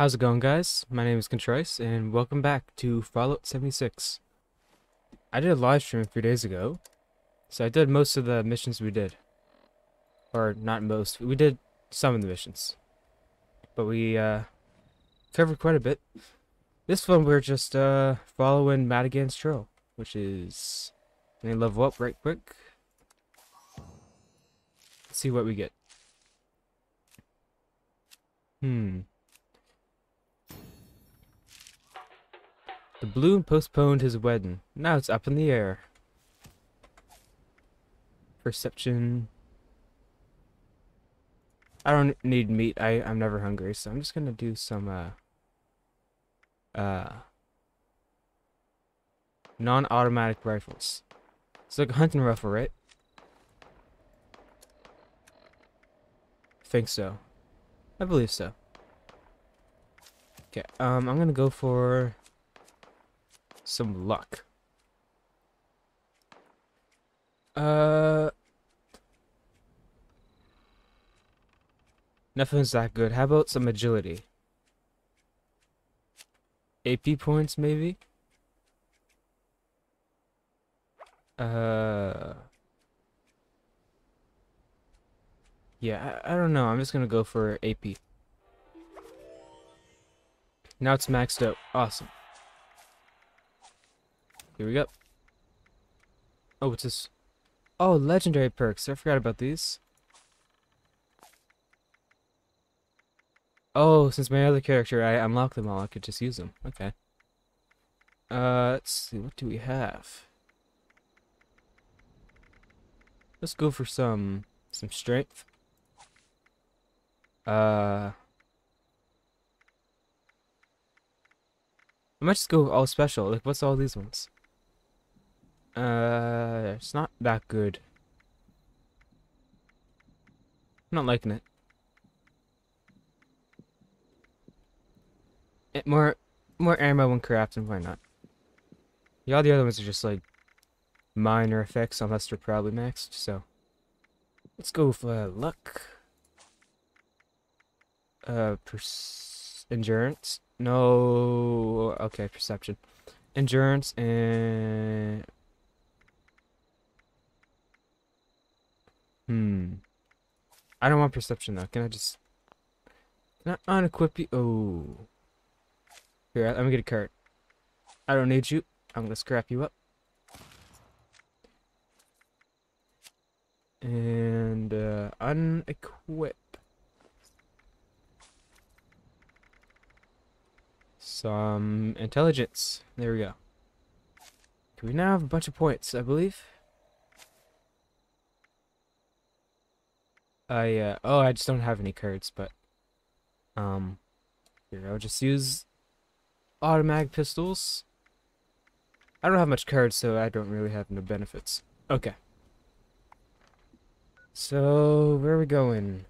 How's it going guys? My name is Contrice and welcome back to Fallout 76. I did a live stream a few days ago, so I did most of the missions we did. Or not most, we did some of the missions. But we uh, covered quite a bit. This one we're just uh, following Madigan's trail, which is... Let me level up right quick. Let's see what we get. Hmm. The balloon postponed his wedding. Now it's up in the air. Perception. I don't need meat. I, I'm never hungry, so I'm just gonna do some, uh... Uh... Non-automatic rifles. It's like a hunting rifle, right? think so. I believe so. Okay, um, I'm gonna go for some luck. Uh, nothing's that good. How about some agility? AP points, maybe? Uh, yeah, I, I don't know. I'm just gonna go for AP. Now it's maxed out. Awesome. Here we go. Oh, what's this? Oh, legendary perks. I forgot about these. Oh, since my other character, I unlocked them all, I could just use them. Okay. Uh, let's see, what do we have? Let's go for some, some strength. Uh... I might just go all special. Like, what's all these ones? Uh, it's not that good. I'm not liking it. it more, more ammo and crafting, why not? Yeah, all the other ones are just like minor effects, unless they're probably maxed. So let's go for luck. Uh, endurance. No. Okay, perception, endurance, and Hmm. I don't want perception though. Can I just... Can I unequip you? Oh. Here, let me get a cart. I don't need you. I'm gonna scrap you up. And, uh, unequip. Some intelligence. There we go. we now have a bunch of points, I believe? I, uh, oh, I just don't have any cards, but, um, here, I'll just use automatic pistols. I don't have much cards, so I don't really have no benefits. Okay. So, where are we going?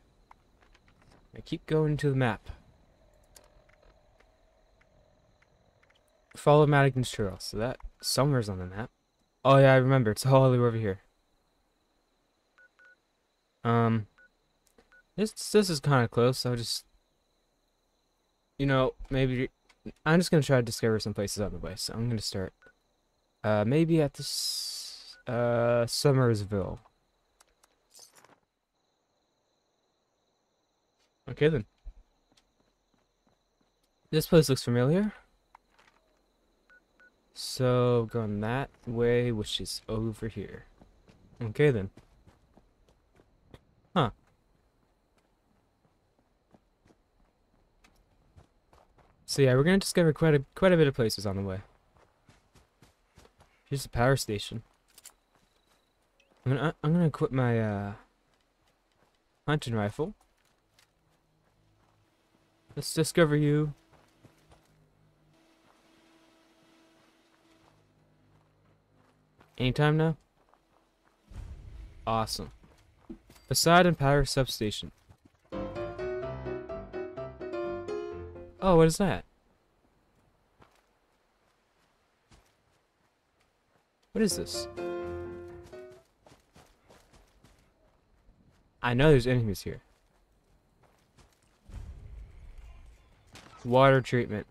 I keep going to the map. Follow Madigan's Trail, so that somewhere's on the map. Oh yeah, I remember, it's all the way over here. Um, this this is kind of close. I'll just, you know, maybe I'm just gonna try to discover some places on the way. So I'm gonna start, uh, maybe at this, uh, Summersville. Okay then. This place looks familiar. So going that way, which is over here. Okay then. So yeah, we're gonna discover quite a quite a bit of places on the way. Here's the power station. I'm gonna I'm gonna equip my uh, hunting rifle. Let's discover you. Anytime now? Awesome. Poseidon Power Substation. Oh, what is that? What is this? I know there's enemies here. Water treatment.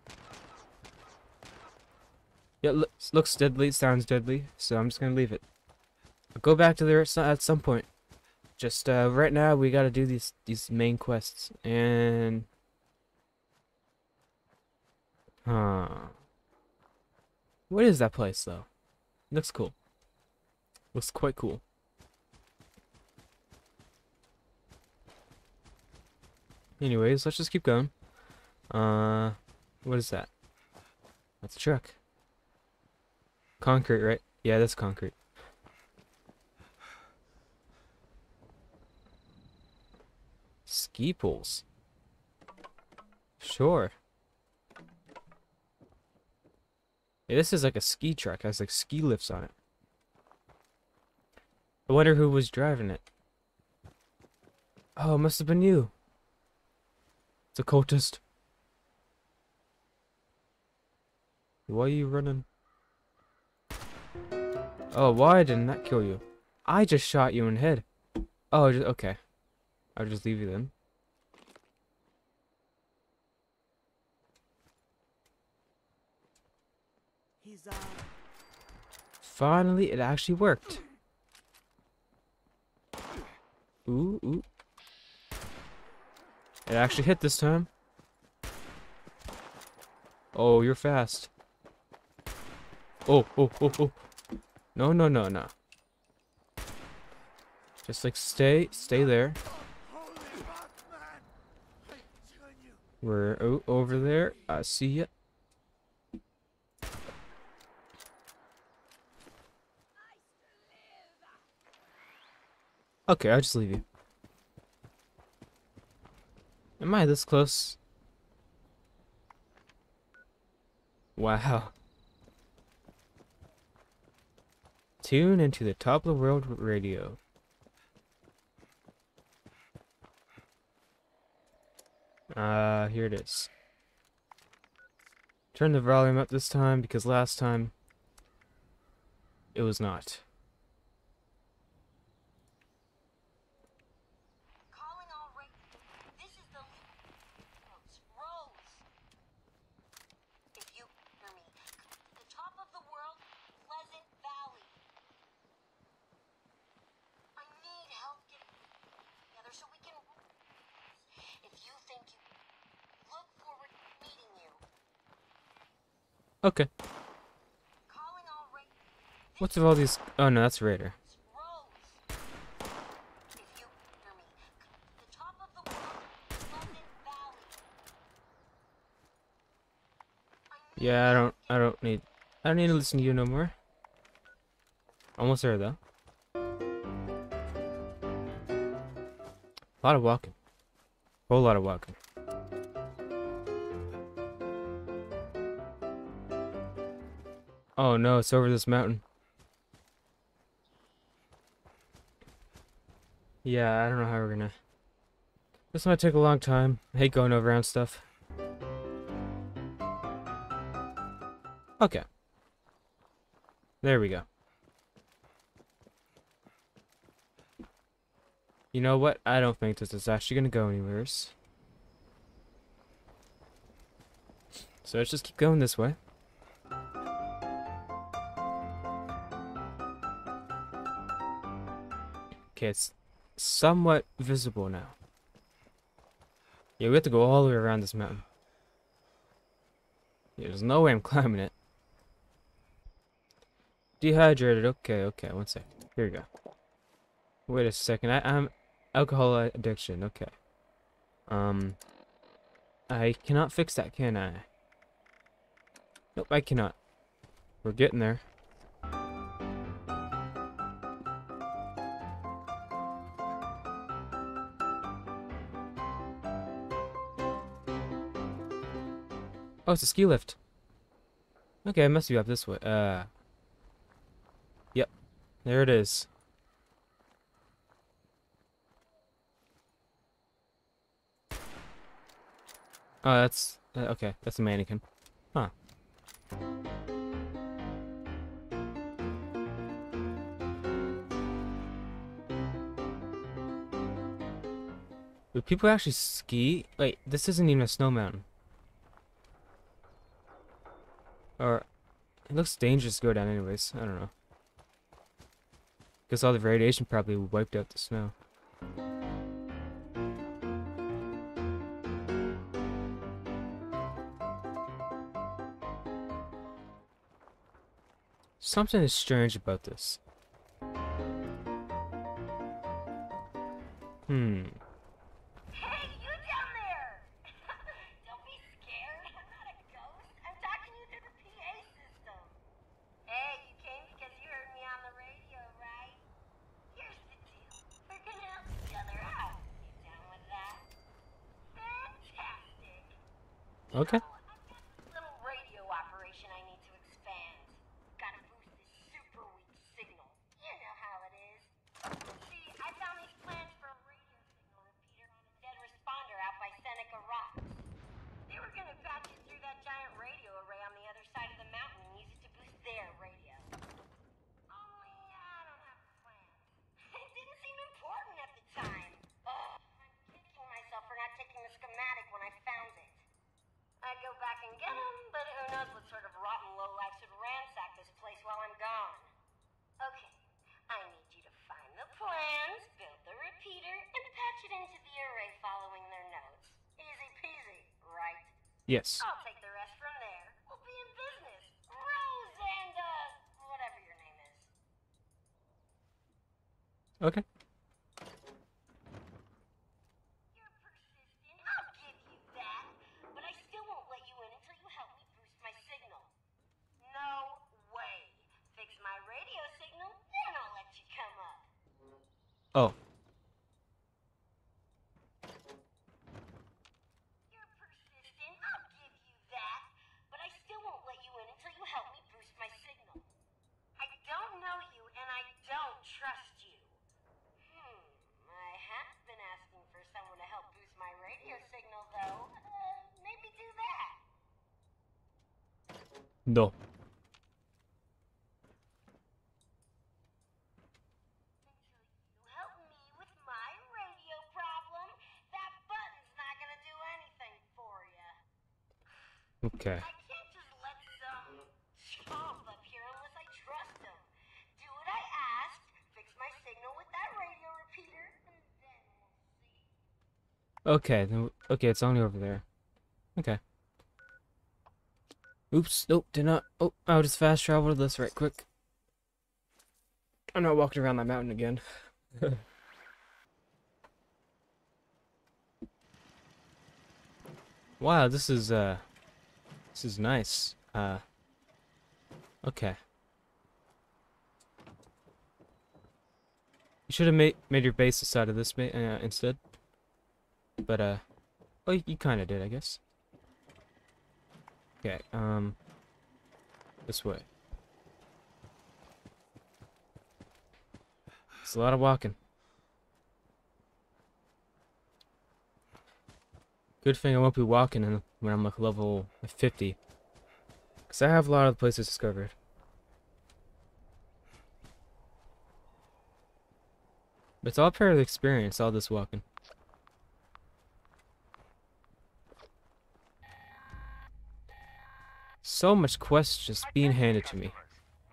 Yeah, looks, looks deadly, sounds deadly, so I'm just gonna leave it. I'll go back to there at some, point. Just, uh, right now we gotta do these, these main quests, and... Huh. What is that place, though? Looks cool. Looks quite cool. Anyways, let's just keep going. Uh, what is that? That's a truck. Concrete, right? Yeah, that's concrete. Ski poles. Sure. Yeah, this is like a ski truck. It has like ski lifts on it. I wonder who was driving it. Oh, it must have been you. It's a cultist. Why are you running? Oh, why didn't that kill you? I just shot you in the head. Oh, just, okay. I'll just leave you then. Finally, it actually worked. Ooh, ooh. It actually hit this time. Oh, you're fast. Oh, oh, oh, oh. No, no, no, no. Just like stay, stay there. We're over there. I see ya. Okay, I'll just leave you. Am I this close? Wow. Tune into the top of the world radio. Uh, here it is. Turn the volume up this time because last time it was not. Calling all right. This is the Rose. Rose. If you hear me, the top of the world, Pleasant Valley. I need help getting together so we can. If you think you look forward to meeting you. Okay. What's with all these? Oh no, that's Raider. Yeah, I don't. I don't need. I don't need to listen to you no more. Almost there though. A lot of walking. A Whole lot of walking. Oh no, it's over this mountain. Yeah, I don't know how we're gonna. This might take a long time. I hate going over around stuff. Okay. There we go. You know what? I don't think this is actually gonna go anywhere. So let's just keep going this way. Okay, it's somewhat visible now. Yeah, we have to go all the way around this mountain. Yeah, there's no way I'm climbing it. Dehydrated. Okay, okay. One sec. Here we go. Wait a second. I, I'm alcohol addiction. Okay. Um. I cannot fix that, can I? Nope, I cannot. We're getting there. Oh, it's a ski lift. Okay, I must be up this way. Uh. Yep. There it is. Oh, that's uh, okay. That's a mannequin. Huh. Do people actually ski? Wait, this isn't even a snow mountain. Or, it looks dangerous to go down anyways. I don't know. Because all the radiation probably wiped out the snow. Something is strange about this. Hmm. Hey, you down there! Don't be scared. I'm not a ghost. I'm talking to you through the PA system. Hey, you came because you heard me on the radio, right? Here's the deal. We're gonna help each other out. You down with that? Fantastic. Okay. So, I've got this little radio operation I need to expand. Gotta boost this super weak signal. You know how it is. See, I found these plans for a radio signal repeater on a dead responder out by Seneca Rocks. They were gonna patch it through that giant radio array on the other side of the mountain and use it to boost their radio. Only I don't have a plan. It didn't seem important at the time. Ugh, I'm kicking myself for not taking the schematic when I found it. I'd go back and get him, but who knows what sort of rotten lowlifes would ransack this place while I'm gone. Okay, I need you to find the plans, build the repeater, and patch it into the array following their notes. Easy peasy, right? Yes. I'll take the rest from there. We'll be in business. Rose and, uh, whatever your name is. Okay. You're persistent. I'll give you that. But I still won't let you in until you help me boost my signal. No way. Fix my radio signal, then I'll let you come up. Oh. You're persistent. I'll give you that. But I still won't let you in until you help me boost my signal. I don't know you, and I don't trust you. Hmm. I have been asking for someone to help boost my radio signal, though. Uh, maybe do that. No. Until you help me with my radio problem, that button's not gonna do anything for you. Okay. I can't just let some chomp up here unless I trust him. Do what I asked, fix my signal with that radio repeater, and then we'll see. Okay. Then, okay, it's only over there. Okay. Oops. Nope. Did not. Oh, I'll just fast travel to this right quick. I'm not walking around that mountain again. wow, this is uh, this is nice. Uh, okay. You should have made made your base the side of this uh, instead. But uh, well, you kind of did, I guess. Okay. Um, this way. It's a lot of walking. Good thing I won't be walking in when I'm like level 50. Because I have a lot of places discovered. But it's all part of the experience, all this walking. So much quests just being handed to me.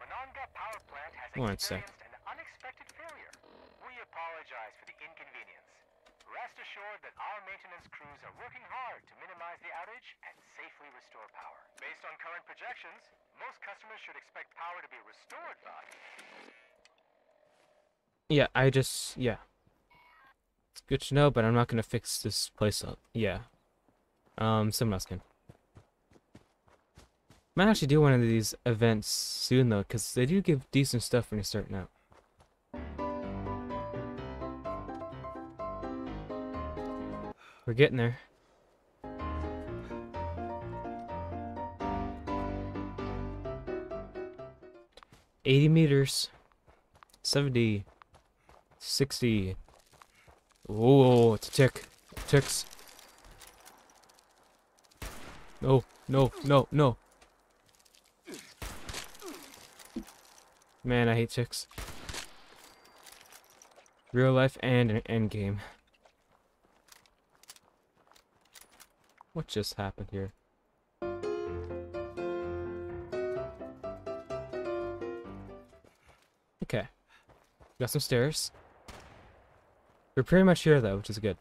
Monongah Power Plant has One sec. experienced an unexpected failure. We apologize for the inconvenience. Rest assured that our maintenance crews are working hard to minimize the outage and safely restore power. Based on current projections, most customers should expect power to be restored by Yeah, I just yeah. It's good to know, but I'm not gonna fix this place up. Yeah. Um, someone else can. Might actually do one of these events soon though, because they do give decent stuff when you're starting out. We're getting there. Eighty meters. Seventy. 60. Oh, it's a tick. Ticks. No, no, no, no. Man, I hate chicks. Real life and an end game. What just happened here? Okay. Got some stairs. We're pretty much here though, which is good.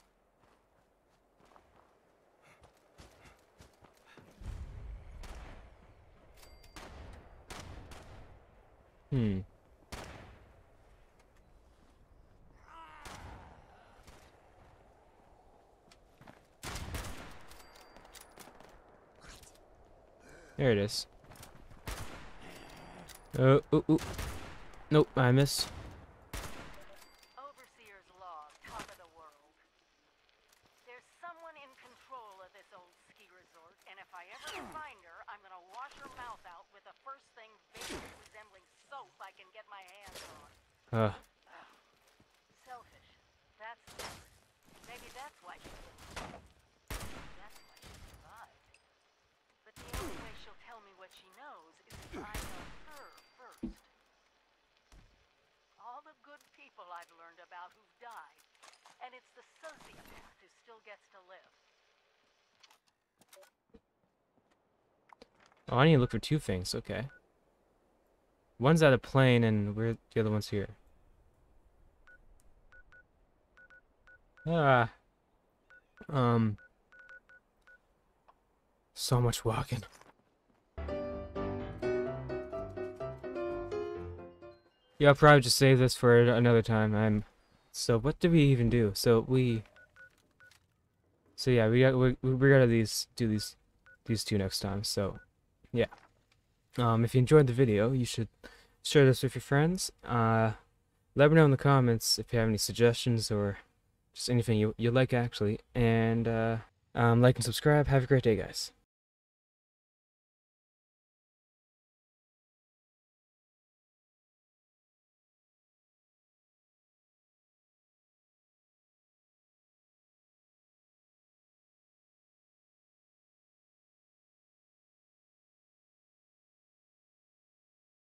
Hmm. There it is. Oh, ooh, ooh. Nope, I miss. Overseer's log, top of the world. There's someone in control of this old ski resort, and if I ever find her, I'm gonna wash her mouth out with the first thing soap I can get my hands on. Uh, Selfish. That's. Maybe that's why she. That's why she survived. But the only way she'll tell me what she knows is if I know her first. All the good people I've learned about who've died, and it's the sociopath who still gets to live. oh, I need to look for two things. Okay. One's at a plane, and where the other one's here. Ah. Um. So much walking. Yeah, I'll probably just save this for another time. I'm. So what did we even do? So we. So yeah, we got we we gotta these do these these two next time. So yeah. Um, if you enjoyed the video, you should share this with your friends. Uh, let me know in the comments if you have any suggestions or just anything you you like actually. And uh, um, like and subscribe. Have a great day, guys.